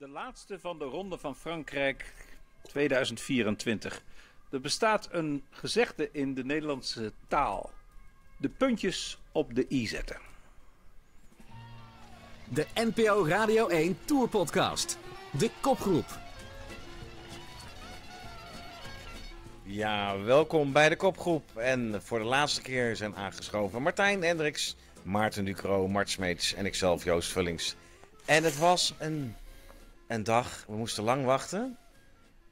De laatste van de Ronde van Frankrijk 2024. Er bestaat een gezegde in de Nederlandse taal. De puntjes op de i zetten. De NPO Radio 1 Tour Podcast. De kopgroep. Ja, welkom bij de kopgroep. En voor de laatste keer zijn aangeschoven Martijn Hendricks, Maarten Ducro, Mart Smeets en ikzelf Joost Vullings. En het was een, een dag, we moesten lang wachten.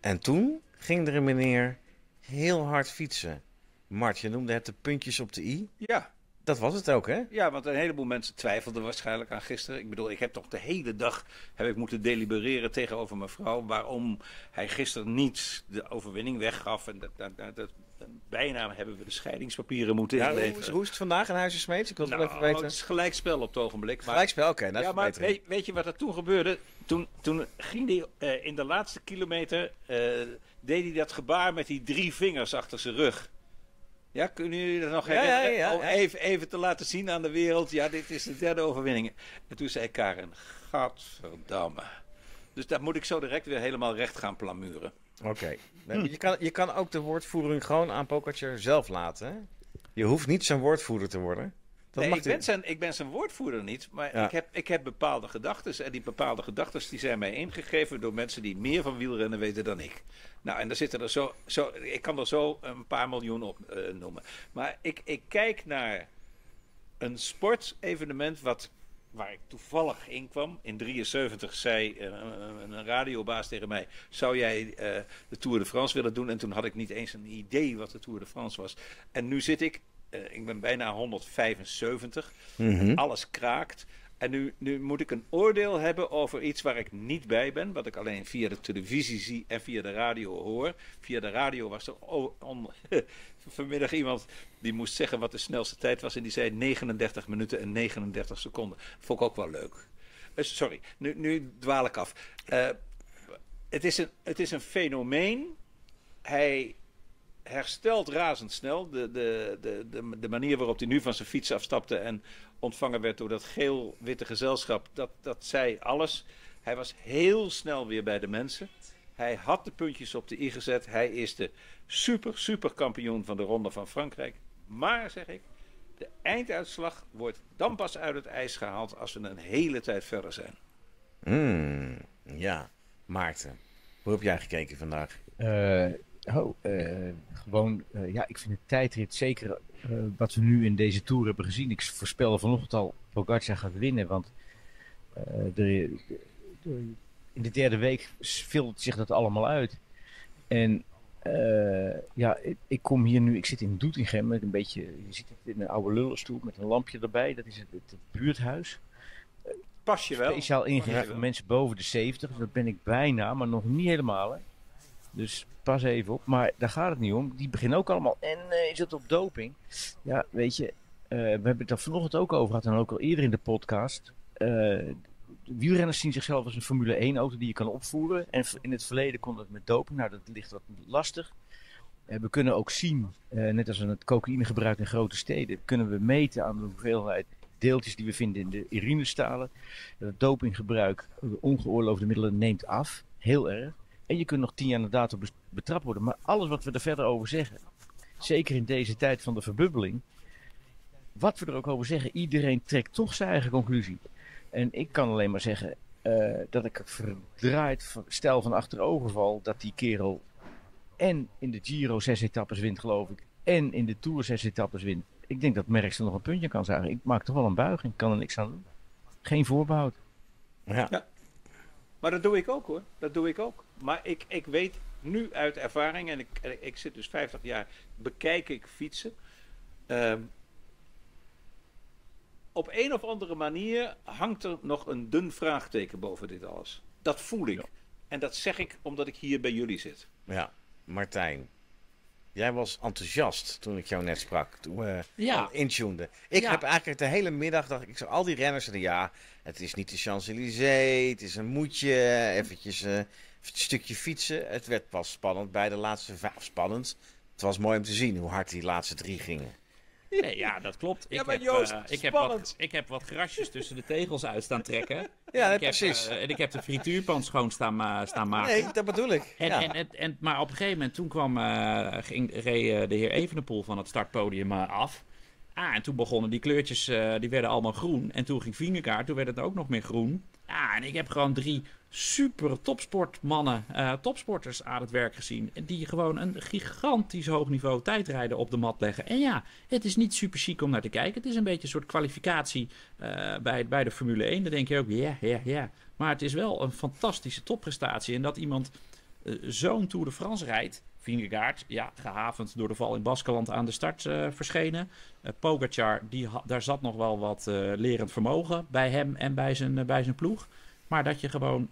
En toen ging er een meneer heel hard fietsen. Mart, je noemde het de puntjes op de i. Ja, Dat was het ook, hè? ja, want een heleboel mensen twijfelden waarschijnlijk aan gisteren. Ik bedoel, ik heb toch de hele dag heb ik moeten delibereren tegenover mijn vrouw waarom hij gisteren niet de overwinning weggaf. En dat, dat, dat- bijna hebben we de scheidingspapieren moeten Ja, hoe, inleveren. is- hoe is het vandaag in Huizen Smeets? Ik wil het wel even Nou, weten. het is gelijkspel op het ogenblik. Maar Gelijkspel, oké. ja, maar weet, weet je wat er toen gebeurde? Toen, toen ging hij eh, in de laatste kilometer, eh, deed hij dat gebaar met die drie vingers achter zijn rug. Ja, kunnen jullie dat nog Ja, ja, herinneren? ja, Om ja. even, even te laten zien aan de wereld, ja, dit is de derde overwinning. En toen zei Karen, gadverdamme. Dus dat moet ik zo direct weer helemaal recht gaan plamuren. Oké. Nee, Je, kan, je kan ook de woordvoering gewoon aan Pogacar zelf laten, hè? Je hoeft niet zijn woordvoerder te worden. Dat Nee, mag ik, ben zijn, ik ben zijn woordvoerder niet, maar Ja. ik, heb, ik heb bepaalde gedachten. En die bepaalde gedachten die zijn mij ingegeven door mensen die meer van wielrennen weten dan ik. Nou, en daar zitten er zo, zo ik kan er zo een paar miljoen op eh, noemen. Maar ik, ik kijk naar een sportevenement wat, waar ik toevallig in kwam. In 73 zei eh, een, radiobaas tegen mij: Zou jij eh, de Tour de France willen doen? En toen had ik niet eens een idee wat de Tour de France was. En nu zit ik, eh, ik ben bijna 175. Mhm. Alles kraakt. En nu, nu moet ik een oordeel hebben over iets waar ik niet bij ben. Wat ik alleen via de televisie zie en via de radio hoor. Via de radio was er vanmiddag iemand die moest zeggen wat de snelste tijd was. En die zei 39 minuten en 39 seconden. Vond ik ook wel leuk. Eh, sorry, nu, nu dwaal ik af. Eh, het, is een, het is een fenomeen. Hij herstelt razendsnel. De, de, de, de, de manier waarop hij nu van zijn fiets afstapte en ontvangen werd door dat geel-witte gezelschap, dat, dat zei alles. Hij was heel snel weer bij de mensen. Hij had de puntjes op de i gezet. Hij is de super, super kampioen van de Ronde van Frankrijk. Maar, zeg ik, de einduitslag wordt dan pas uit het ijs gehaald als we een hele tijd verder zijn. Mm, ja, Maarten. Hoe heb jij gekeken vandaag? Eh, oh, eh, gewoon, eh, ja, ik vind de tijdrit zeker eh, wat we nu in deze Tour hebben gezien. Ik voorspelde vanochtend al, Pogacar gaat winnen, want eh, de, de- in de derde week filtert zich dat allemaal uit. En eh, ja, ik, ik kom hier nu, ik zit in Doetinchem met een beetje, je zit in een oude lullenstoel met een lampje erbij. Dat is het, het buurthuis. Pas je wel? Speciaal ingericht voor mensen boven de 70. Dat ben ik bijna, maar nog niet helemaal. Hè. Dus pas even op. Maar daar gaat het niet om. Die beginnen ook allemaal. En eh, is het op doping? Ja, weet je. eh, we hebben het daar vanochtend ook over gehad. En ook al eerder in de podcast. De wielrenners zien zichzelf als een Formule 1 auto die je kan opvoeren. En in het verleden kon dat met doping. Nou, dat ligt wat lastig. We kunnen ook zien, net als we het cocaïne gebruiken in grote steden, kunnen we meten aan de hoeveelheid deeltjes die we vinden in de urinestalen. Het dopinggebruik, de ongeoorloofde middelen neemt af. Heel erg. En je kunt nog tien jaar dato bes- betrapt worden. Maar alles wat we er verder over zeggen, zeker in deze tijd van de verbubbeling, wat we er ook over zeggen, iedereen trekt toch zijn eigen conclusie. En ik kan alleen maar zeggen eh, dat ik verdraaid van- stel van achterover val dat die kerel en in de Giro zes etappes wint, geloof ik, en in de Tour zes etappes wint. Ik denk dat Merckx er nog een puntje kan zagen. Ik maak toch wel een buiging, ik kan er niks aan doen. Geen voorbehoud. Ja. Maar dat doe ik ook hoor. Dat doe ik ook. Maar ik, ik weet nu uit ervaring, en ik, ik zit dus 50 jaar, bekijk ik fietsen. Ehm, op een of andere manier hangt er nog een dun vraagteken boven dit alles. Dat voel ik. En dat zeg ik omdat ik hier bij jullie zit. Ja, Martijn. Jij was enthousiast toen ik jou net sprak, toen we Ja. al intuneden. Ik Ja. heb eigenlijk de hele middag, dacht ik, zag al die renners zeiden, ja, het is niet de Champs-Élysées, het is een moedje, eventjes eh, een stukje fietsen. Het werd pas spannend bij de laatste vijf, spannend. Het was mooi om te zien hoe hard die laatste drie gingen. Nee, ja, dat klopt. Ik, maar heb, Joost, eh, ik, heb wat, ik heb wat grasjes tussen de tegels uit staan trekken. Ja, ik nee, heb, precies. eh, en ik heb de frituurpan schoon staan, staan maken. Nee, dat bedoel ik. En, ja. en, en, en- maar op een gegeven moment, toen kwam, eh, ging, reed de heer Evenepoel van het startpodium af. Ah, en toen begonnen die kleurtjes, die werden allemaal groen. En toen ging Vingegaard, toen werd het ook nog meer groen. Ah, en ik heb gewoon drie super topsportmannen, eh, topsporters aan het werk gezien. Die gewoon een gigantisch hoog niveau tijdrijden op de mat leggen. En ja, het is niet super chic om naar te kijken. Het is een beetje een soort kwalificatie eh, bij, bij de Formule 1. Dan denk je ook, ja, ja, ja. Maar het is wel een fantastische topprestatie. En dat iemand eh, zo'n Tour de France rijdt. Vingegaard, ja, gehavend door de val in Baskeland aan de start verschenen. Pogacar, die daar zat nog wel wat lerend vermogen bij hem en bij zijn, bij zijn ploeg. Maar dat je gewoon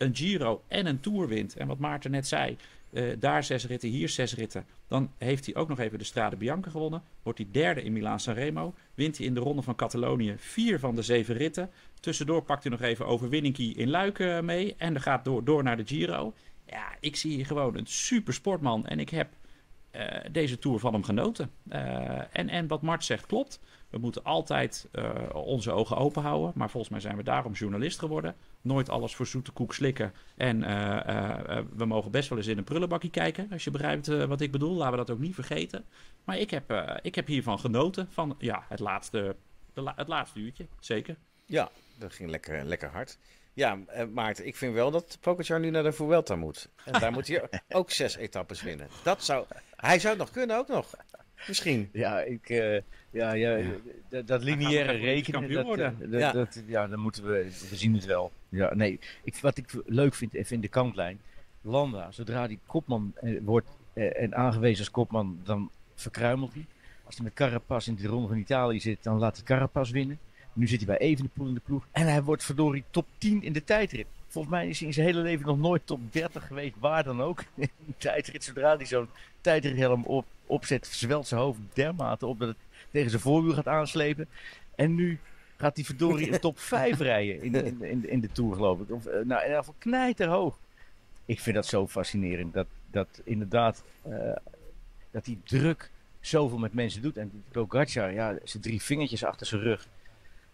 een Giro en een Tour wint. En wat Maarten net zei, eh, daar zes ritten, hier zes ritten. Dan heeft hij ook nog even de Strade Bianca gewonnen. Wordt hij derde in Milaan-San Remo. Wint hij in de ronde van Catalonië vier van de zeven ritten. Tussendoor pakt hij nog even overwinningkie in Luik eh, mee. En dan gaat door, door naar de Giro. Ja, ik zie hier gewoon een super sportman. En ik heb eh, deze Tour van hem genoten. Eh, en, en wat Mart zegt klopt. We moeten altijd eh, onze ogen open houden. Maar volgens mij zijn we daarom journalist geworden. Nooit alles voor zoete koek slikken. En we mogen best wel eens in een prullenbakje kijken. Als je begrijpt wat ik bedoel. Laten we dat ook niet vergeten. Maar ik heb, ik heb hiervan genoten. Van ja, het laatste, de het laatste uurtje. Zeker. Ja, dat ging lekker, lekker hard. Ja, eh, Maarten, ik vind wel dat Pogacar nu naar de Vuelta moet. En daar moet hij ook zes etappes winnen. Dat zou... Hij zou het nog kunnen, ook nog. Misschien. Ja, ik, eh, ja, ja, dat, dat lineaire rekenen, dat, worden. eh, dat, Ja. dat- ja, dan moeten we, we zien het wel. Ja, nee, ik, wat ik leuk vind, even in de kantlijn, Landa, zodra die kopman eh, wordt eh, en aangewezen als kopman, dan verkruimelt hij. Als hij met Carapaz in de ronde van Italië zit, dan laat hij Carapaz winnen. Nu zit hij bij Evenepoel in de ploeg en hij wordt verdorie top 10 in de tijdrit. Volgens mij is hij in zijn hele leven nog nooit top 30 geweest, waar dan ook. In de tijdrit, zodra hij zo'n tijdrithelm op, opzet, zwelt zijn hoofd dermate op dat het tegen zijn voorwiel gaat aanslepen. En nu gaat hij verdorie een top 5 rijden in, in, in, in de Tour, geloof ik. Of, eh, nou, in ieder geval knijterhoog. Ik vind dat zo fascinerend. Dat, dat inderdaad, eh, dat die druk zoveel met mensen doet. En Pogacar, ja, zijn drie vingertjes achter zijn rug.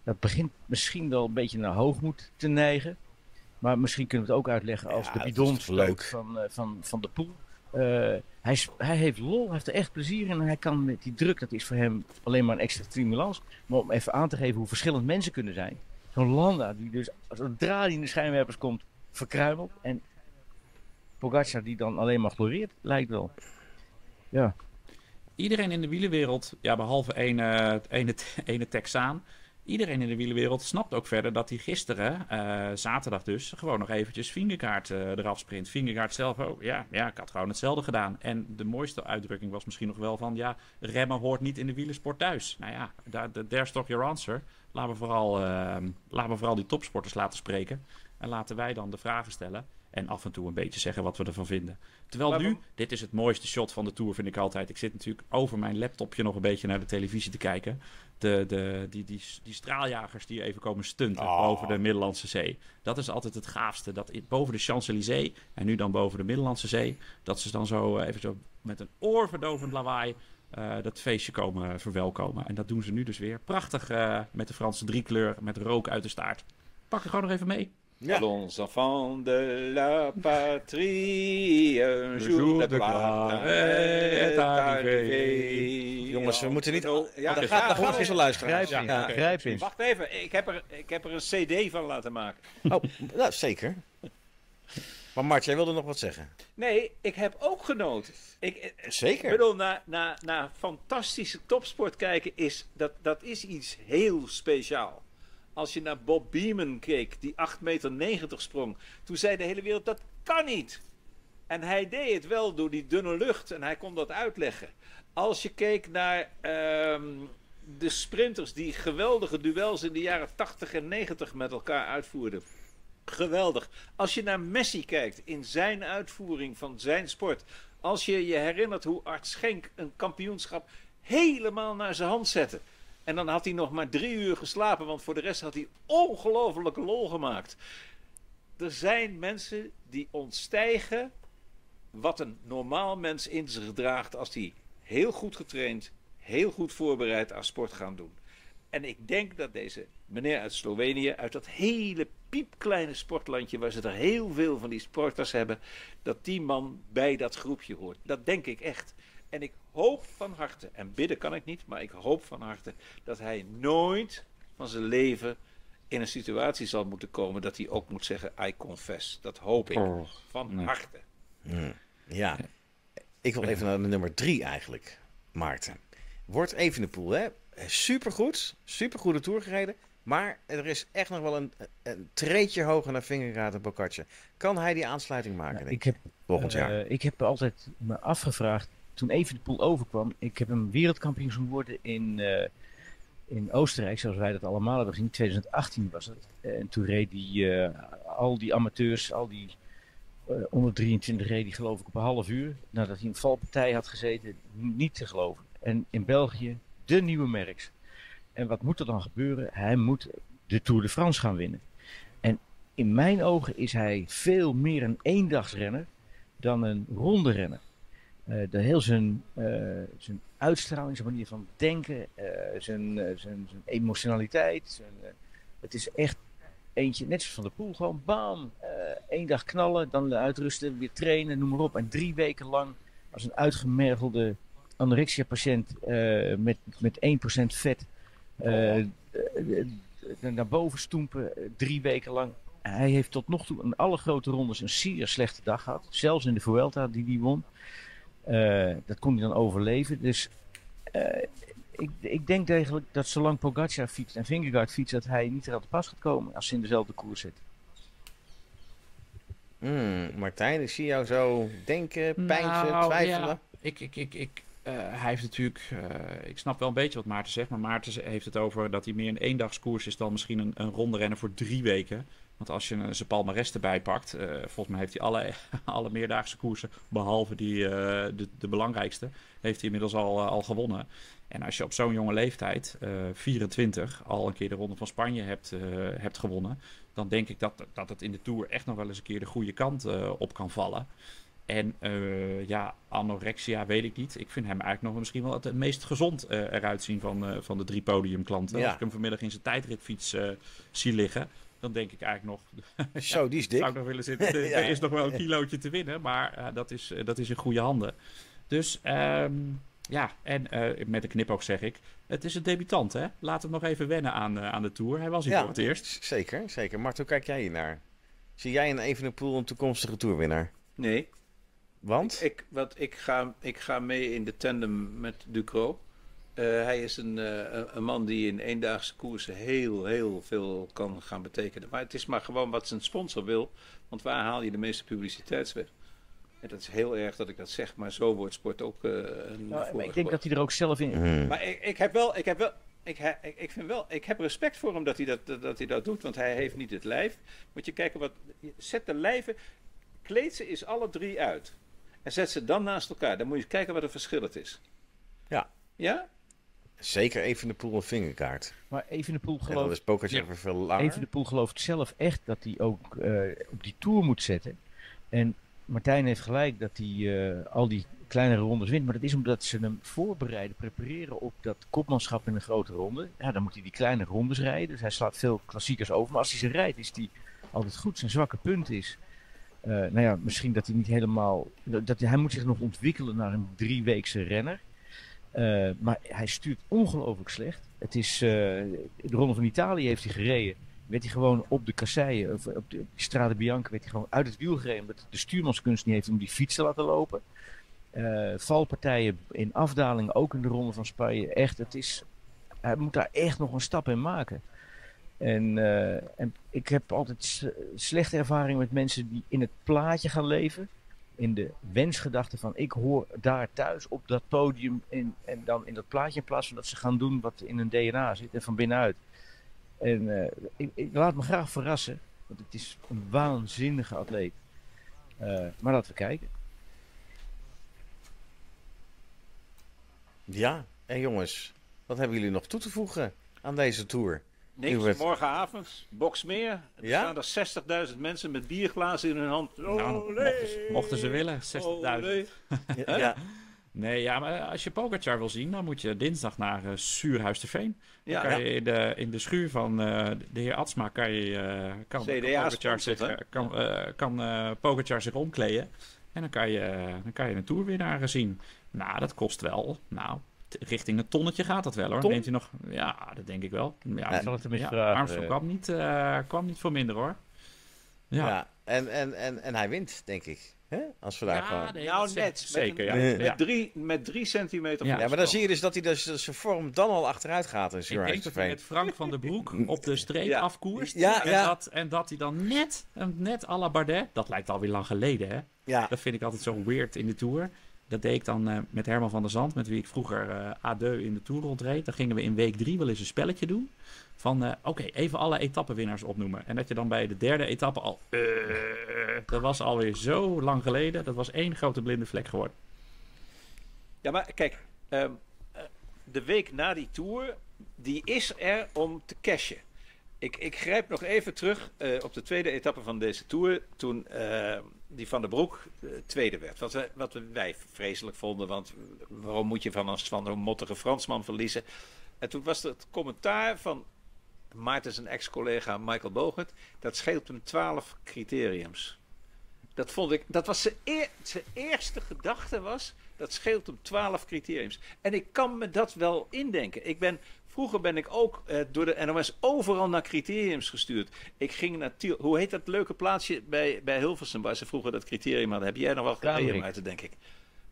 Dat begint misschien wel een beetje naar hoogmoed te neigen. Maar misschien kunnen we het ook uitleggen als Ja, de dat is bidons leuk. van, eh, van, van de poel. Eh, hij, is- hij heeft lol, hij heeft er echt plezier in. En hij kan met die druk, dat is voor hem alleen maar een extra stimulans. Maar om even aan te geven hoe verschillend mensen kunnen zijn. Zo'n Landa, die dus zodra hij in de schijnwerpers komt, verkruimelt. En Pogacar die dan alleen maar gloreert, lijkt wel. Ja, Iedereen in de wielenwereld, ja, behalve ene, ene, ene Texaan. Iedereen in de wielenwereld snapt ook verder dat hij gisteren, eh, zaterdag dus, gewoon nog eventjes Vingegaard eh, eraf sprint. Vingegaard zelf ook, ja, ja, ik had gewoon hetzelfde gedaan. En de mooiste uitdrukking was misschien nog wel van, ja, remmen hoort niet in de wielersport thuis. Nou ja, there's toch your answer. Laten we, vooral, eh, laten we vooral die topsporters laten spreken. En laten wij dan de vragen stellen. En af en toe een beetje zeggen wat we ervan vinden. Terwijl nu, dit is het mooiste shot van de Tour, vind ik altijd. Ik zit natuurlijk over mijn laptopje nog een beetje naar de televisie te kijken. De, de, die, die, die straaljagers die even komen stunten Oh. boven de Middellandse Zee. Dat is altijd het gaafste. Dat boven de Champs-Élysées en nu dan boven de Middellandse Zee. Dat ze dan zo eh, even zo met een oorverdovend lawaai eh, dat feestje komen verwelkomen. En dat doen ze nu dus weer. Prachtig eh, met de Franse driekleur, met rook uit de staart. Pak er gewoon nog even mee. Ja. Allons enfants de la patrie, un jour de gloire est arrivé. Jongens, we moeten niet... Ja, ja, gaat luisteraars. grijp in. Ja. Grijp in. Wacht even, ik heb, er, ik heb er een cd van laten maken. Oh, nou, zeker. Maar Mart, jij wilde nog wat zeggen. Nee, ik heb ook genoten. Ik, ik Zeker. bedoel, naar, naar, naar fantastische topsport kijken, is, dat, dat is iets heel speciaal. Als je naar Bob Beeman keek, die 8,90 meter sprong. Toen zei de hele wereld, dat kan niet. En hij deed het wel door die dunne lucht en hij kon dat uitleggen. Als je keek naar ehm, de sprinters die geweldige duels in de jaren 80 en 90 met elkaar uitvoerden. Geweldig. Als je naar Messi kijkt in zijn uitvoering van zijn sport. Als je je herinnert hoe Art Schenk een kampioenschap helemaal naar zijn hand zette. En dan had hij nog maar drie uur geslapen, want voor de rest had hij ongelofelijke lol gemaakt. Er zijn mensen die ontstijgen wat een normaal mens in zich draagt als hij heel goed getraind, heel goed voorbereid aan sport gaan doen. En ik denk dat deze meneer uit Slovenië, uit dat hele piepkleine sportlandje waar ze er heel veel van die sporters hebben, dat die man bij dat groepje hoort. Dat denk ik echt. En ik hoop van harte, en bidden kan ik niet, maar ik hoop van harte dat hij nooit van zijn leven in een situatie zal moeten komen dat hij ook moet zeggen: I confess. Dat hoop ik Oh, van nee. harte. Ja, ik wil even naar de nummer drie eigenlijk, Maarten. Wordt Evenepoel, hè? Supergoed, supergoede tour gereden. Maar er is echt nog wel een, een treetje hoger naar Vingegaard en Bocaccia. Kan hij die aansluiting maken, denk ik ik, heb volgend jaar? Eh, ik heb altijd me afgevraagd, toen Evenepoel overkwam, ik heb hem wereldkampioen zien worden in, eh, in Oostenrijk, zoals wij dat allemaal hebben gezien. 2018 was het. En toen reed hij eh, al die amateurs, al die eh, onder 23 reed hij geloof ik op een half uur. Nadat hij een valpartij had gezeten, niet te geloven. En in België de nieuwe Merckx. En wat moet er dan gebeuren? Hij moet de Tour de France gaan winnen. En in mijn ogen is hij veel meer een eendagsrenner dan een ronde renner. Eh, de heel zijn, eh, zijn uitstraling, zijn manier van denken, eh, zijn, zijn, zijn emotionaliteit. Het is echt eentje, net zoals Van de Poel, gewoon bam, één dag knallen, dan uitrusten, weer trainen, noem maar op. En drie weken lang als een uitgemergelde anorexia-patiënt met, met 1% vet naar boven stoempen, drie weken lang. Hij heeft tot nog toe in alle grote rondes een zeer slechte dag gehad. Zelfs in de Vuelta die hij won. Eh, dat kon hij dan overleven. Dus eh, ik, ik denk eigenlijk dat zolang Pogacar fietst en Vingegaard fietst, dat hij niet eraan te pas gaat komen als ze in dezelfde koers zitten. Hmm, Martijn, ik zie jou zo denken, pijnsen, Nou, twijfelen. ja, ik, ik, ik, ik, eh, hij heeft natuurlijk, eh, ik snap wel een beetje wat Maarten zegt, maar Maarten heeft het over dat hij meer een eendagskoers is dan misschien een, een ronde rennen voor drie weken. Want als je een- zijn palmares erbij pakt, eh, volgens mij heeft hij alle, alle meerdaagse koersen, behalve die, de, de belangrijkste, heeft hij inmiddels al, al gewonnen. En als je op zo'n jonge leeftijd, eh 24, al een keer de Ronde van Spanje hebt, hebt gewonnen, dan denk ik dat, dat het in de Tour echt nog wel eens een keer de goede kant op kan vallen. En eh, ja, anorexia weet ik niet. Ik vind hem eigenlijk nog misschien wel het, meest gezond eh, eruit zien van, eh, van de drie podiumklanten. Ja. Als ik hem vanmiddag in zijn tijdritfiets zie liggen, dan denk ik eigenlijk nog... Zo, die is dik. Zou ik nog willen zitten. Er, Ja. is nog wel een kilootje te winnen, maar eh, dat, is, eh, dat is in goede handen. Dus ehm, ja, en eh, met een knipoog zeg ik, het is een debutant hè. Laat hem nog even wennen aan, eh, aan de Tour. Hij was hier voor het eerst. Zeker, zeker. Mart, hoe kijk jij hier naar? Zie jij in Evenepoel een toekomstige toerwinnaar? Nee, Want? ik, wat, ik, ga, ik ga mee in de tandem met Ducro. Eh, hij is een, eh, een- een man die in eendaagse koersen heel, heel veel kan gaan betekenen. Maar het is maar gewoon wat zijn sponsor wil. Want waar haal je de meeste publiciteit weg? En dat is heel erg dat ik dat zeg, maar zo wordt sport ook eh, een Nou, maar ik denk dat hij er ook zelf in. Hmm. Maar ik, ik heb wel, ik heb wel, ik, ik, ik vind wel, ik heb respect voor hem dat hij dat, dat, dat hij dat doet, want hij heeft niet het lijf. Moet je kijken wat, zet de lijven, kleed ze eens alle drie uit en zet ze dan naast elkaar. Dan moet je kijken wat het verschil het is. Ja. Ja? Zeker Evenepoel en vingerkaart. Maar Evenepoel En dan gelooft, is Pogacar Ja. veel langer. Evenepoel gelooft zelf echt dat hij ook eh, op die Tour moet zetten. En Martijn heeft gelijk dat hij eh, al die kleinere rondes wint. Maar dat is omdat ze hem voorbereiden, prepareren op dat kopmanschap in een grote ronde. Ja, dan moet hij die kleine rondes rijden. Dus hij slaat veel klassiekers over. Maar als hij ze rijdt, is hij altijd goed. Zijn zwakke punt is... eh, nou ja, misschien dat hij niet helemaal... Dat, hij moet zich nog ontwikkelen naar een drieweekse renner. Eh, maar hij stuurt ongelooflijk slecht. Het is, eh, de Ronde van Italië heeft hij gereden. Werd hij gewoon op de kasseien, of op de Strade Bianca, werd hij gewoon uit het wiel gereden. Omdat hij de stuurmanskunst niet heeft om die fiets te laten lopen. Valpartijen in afdaling, ook in de Ronde van Spanje. Echt, het is, hij moet daar echt nog een stap in maken. En, eh, en ik heb altijd slechte ervaring met mensen die in het plaatje gaan leven. In de wensgedachte van ik hoor daar thuis op dat podium en dan in dat plaatje in plaats van dat ze gaan doen wat in hun DNA zit en van binnenuit. En eh, ik, ik laat me graag verrassen, want het is een waanzinnige atleet. Eh, maar laten we kijken. Ja, en jongens, wat hebben jullie nog toe te voegen aan deze tour? Niks, morgenavond, Boksmeer. Er Ja? staan er 60.000 mensen met bierglazen in hun hand. Nou, mochten, ze- mochten ze willen, 60.000. olé. Ja, ja. Nee, ja, maar als je Pogacar wil zien, dan moet je dinsdag naar uh, Suurhuis te Veen. Dan Ja, kan ja. je in de, in de schuur van eh, de heer Atsma kan je eh, kan, CDA Pogacar zich, eh, kan, eh, kan eh, Pogacar zich omkleden. En dan kan je, eh, dan kan je een toerwinnaar eh, zien. Nou, dat kost wel. Nou, richting een tonnetje gaat dat wel hoor. Ton? Neemt hij nog? Ja, dat denk ik wel. Ja, zal het ja. Armstrong kwam niet, eh, kwam niet voor minder hoor. Ja. Ja, En, en, en, en hij wint, denk ik. Hè? Als we daar gewoon... nee, Nou, net. Met Zeker, een- ja. met ja. Met, drie, met drie centimeter Ja, Ja, maar dan zie je dus dat hij dus, dus zijn vorm dan al achteruit gaat in Ik denk dat hij met Frank van der Broek op de streep Ja. afkoerst. Ja, en, ja. Dat, en dat hij dan net, net à la Bardet, dat lijkt alweer lang geleden hè. Ja, Dat vind ik altijd zo weird in de Tour. Dat deed ik dan eh, met Herman van der Zand, met wie ik vroeger eh A2 in de Tour rondreed. Dan gingen we in week drie wel eens een spelletje doen. Van, eh, oké, even alle etappenwinnaars opnoemen. En dat je dan bij de derde etappe al... dat was alweer zo lang geleden. Dat was één grote blinde vlek geworden. Ja, maar kijk, ehm, eh, de week na die tour, die is er om te cashen. Ik, ik grijp nog even terug op de tweede etappe van deze tour, toen eh, die Van der Broek eh, tweede werd. Wat, wij- wat wij vreselijk vonden, want waarom moet je van een, van een mottige Fransman verliezen? En toen was het commentaar van Maarten zijn ex-collega Michael Bogert, dat scheelt hem 12 criteriums. Dat vond ik, dat was zijn, zijn eerste gedachte was, dat scheelt hem 12 criteriums. En ik kan me dat wel indenken. Ik ben, vroeger ben ik ook eh, door de NOS overal naar criteriums gestuurd. Ik ging naar Tiel, hoe heet dat leuke plaatsje bij, bij Hilversum, waar ze vroeger dat criterium hadden. Heb jij nog wel gereden, Kamerik. Maarten, denk ik.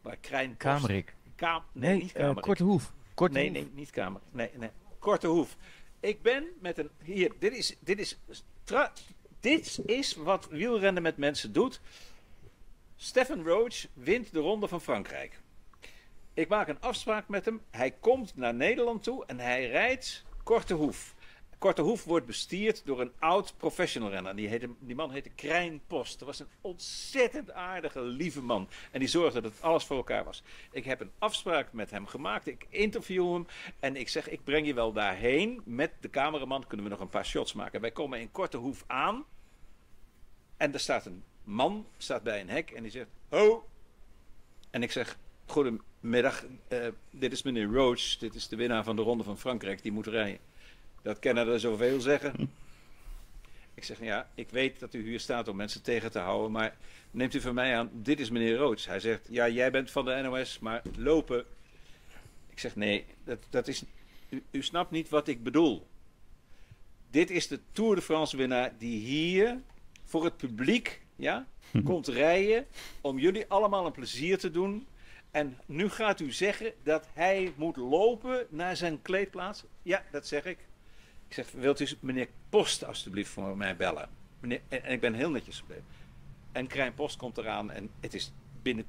Waar Krijn Kamerik. Nee, Nee, niet eh, Kamerik. Korte Hoef. Korte Nee, Hoef. nee, niet kamer. Nee, nee. Korte hoef. Ik ben met een. Hier, dit is. Dit is, tra- dit is wat wielrennen met mensen doet. Stefan Roach wint de Ronde van Frankrijk. Ik maak een afspraak met hem. Hij komt naar Nederland toe en hij rijdt Korte Hoef. Korte Hoef wordt bestierd door een oud professional renner. Die, heette, die man heette Krijn Post. Dat was een ontzettend aardige, lieve man. En die zorgde dat alles voor elkaar was. Ik heb een afspraak met hem gemaakt. Ik interview hem. En ik zeg, ik breng je wel daarheen. Met de cameraman kunnen we nog een paar shots maken. Wij komen in Korte Hoef aan. En er staat een man staat bij een hek. En die zegt, ho. En ik zeg, goedemiddag. eh, dit is meneer Roach. Dit is de winnaar van de Ronde van Frankrijk. Die moet rijden. Dat kennen er zoveel zeggen. Ik zeg, ja, ik weet dat u hier staat om mensen tegen te houden, maar neemt u van mij aan, dit is meneer Roods. Hij zegt, ja, jij bent van de NOS, maar lopen. Ik zeg, nee, dat, dat is, u, u snapt niet wat ik bedoel. Dit is de Tour de France winnaar die hier voor het publiek ja, komt rijden om jullie allemaal een plezier te doen. En nu gaat u zeggen dat hij moet lopen naar zijn kleedplaats. Ja, dat zeg ik. Ik zeg, wilt u meneer Post alstublieft voor mij bellen? Meneer, en, ik ben heel netjes gebleven. En Krijn Post komt eraan en het is binnen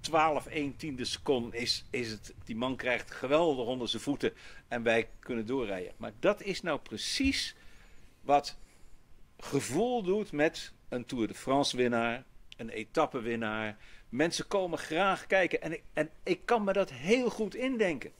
12, 1 tiende seconde is, is het, die man krijgt geweldig onder zijn voeten en wij kunnen doorrijden. Maar dat is nou precies wat gevoel doet met een Tour de France winnaar, een etappewinnaar. Mensen komen graag kijken en ik, en ik kan me dat heel goed indenken.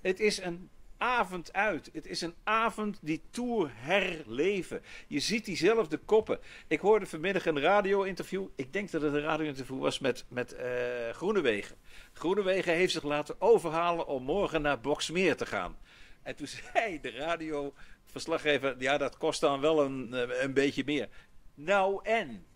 Het is een avond uit. Het is een avond die Tour herleven. Je ziet diezelfde koppen. Ik hoorde vanmiddag een radio-interview. Ik denk dat het een radio-interview was met, met eh, Groenewegen. Groenewegen heeft zich laten overhalen om morgen naar Boksmeer te gaan. En toen zei de radioverslaggever: Ja, dat kost dan wel een, eh, een beetje meer. Nou en?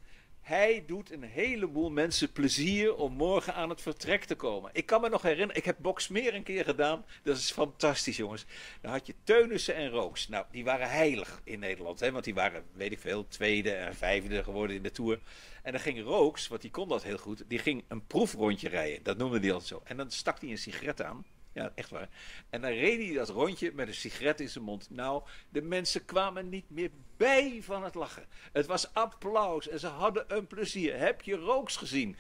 Hij doet een heleboel mensen plezier om morgen aan het vertrek te komen. Ik kan me nog herinneren, ik heb Boksmeer een keer gedaan. Dat is fantastisch, jongens. Dan had je Teunissen en Rooks. Nou, die waren heilig in Nederland. Hè, want die waren, weet ik veel, tweede en vijfde geworden in de Tour. En dan ging Rooks, want die kon dat heel goed, die ging een proefrondje rijden. Dat noemde hij altijd zo. En dan stak hij een sigaret aan. Ja, echt waar. En dan reed hij dat rondje met een sigaret in zijn mond. Nou, de mensen kwamen niet meer bij van het lachen. Het was applaus en ze hadden een plezier. Heb je Rooks gezien?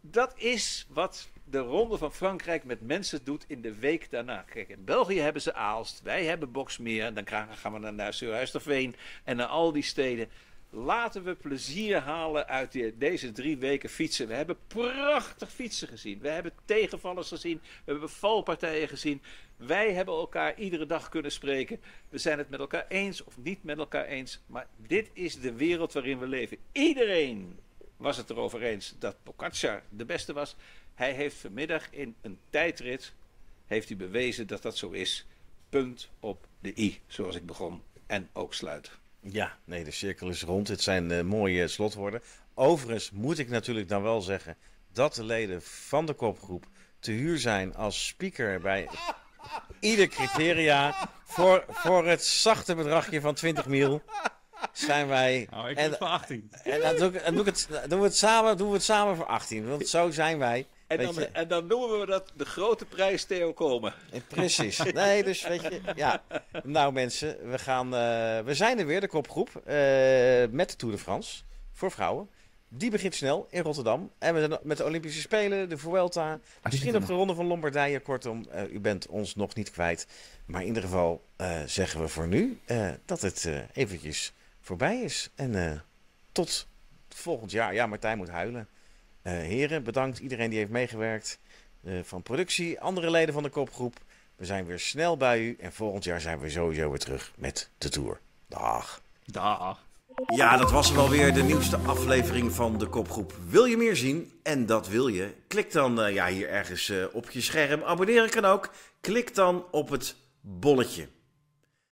Dat is wat de Ronde van Frankrijk met mensen doet in de week daarna. Kijk, in België hebben ze Aalst, wij hebben Boksmeer. Dan gaan we naar Surhuisterveen en naar al die steden. Laten we plezier halen uit deze drie weken fietsen. We hebben prachtig fietsen gezien. We hebben tegenvallers gezien. We hebben valpartijen gezien. Wij hebben elkaar iedere dag kunnen spreken. We zijn het met elkaar eens of niet met elkaar eens. Maar dit is de wereld waarin we leven. Iedereen was het erover eens dat Pogacar de beste was. Hij heeft vanmiddag in een tijdrit heeft hij bewezen dat dat zo is. Punt op de i, zoals ik begon en ook sluit. Ja, nee, de cirkel is rond. Het zijn eh, mooie slotwoorden. Overigens moet ik natuurlijk dan wel zeggen dat de leden van de kopgroep te huur zijn als speaker bij ieder criteria. Voor, voor het zachte bedragje van 20 mil zijn wij. Oh, ik en, voor 18. en dan, doe ik, dan doe ik het, doen, we het samen, doen we het samen voor 18. Want zo zijn wij. En dan, je. en dan noemen we dat de grote prijs Theo Komen. Eh, Precies. Nee, dus weet je, ja. Nou mensen, we, gaan, eh, we zijn er weer, de kopgroep, eh, met de Tour de France voor vrouwen. Die begint snel in Rotterdam. En met de, met de Olympische Spelen, de Vuelta, misschien op de Ronde van Lombardije. Kortom, eh, u bent ons nog niet kwijt. Maar in ieder geval eh, zeggen we voor nu eh, dat het eh, eventjes voorbij is. En eh, tot volgend jaar. Ja, Martijn moet huilen. Eh, heren, bedankt iedereen die heeft meegewerkt. eh, van productie, andere leden van de kopgroep. We zijn weer snel bij u. En volgend jaar zijn we sowieso weer terug met de Tour. Dag. Dag. Ja, dat was hem alweer, de nieuwste aflevering van de kopgroep. Wil je meer zien? En dat wil je? Klik dan eh, ja, hier ergens eh, op je scherm. Abonneren kan ook. Klik dan op het bolletje.